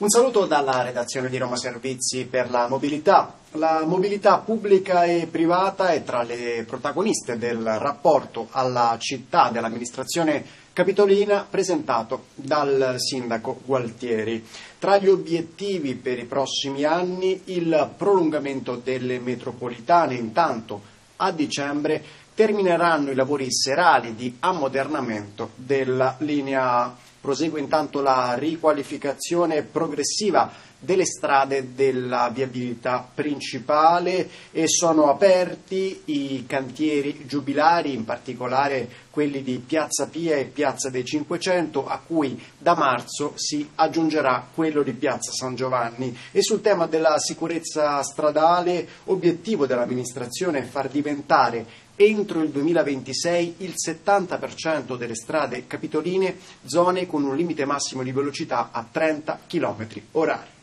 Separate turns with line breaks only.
Un saluto dalla redazione di Roma Servizi per la mobilità. La mobilità pubblica e privata è tra le protagoniste del rapporto alla città dell'amministrazione capitolina presentato dal sindaco Gualtieri. Tra gli obiettivi per i prossimi anni il prolungamento delle metropolitane, intanto a dicembre termineranno i lavori serali di ammodernamento della linea Prosegue intanto la riqualificazione progressiva delle strade della viabilità principale e sono aperti i cantieri giubilari, in particolare quelli di Piazza Pia e Piazza dei Cinquecento, a cui da marzo si aggiungerà quello di Piazza San Giovanni. E sul tema della sicurezza stradale, obiettivo dell'amministrazione è far diventare entro il 2026 il 70% delle strade capitoline zone con un limite massimo di velocità a 30 km orari.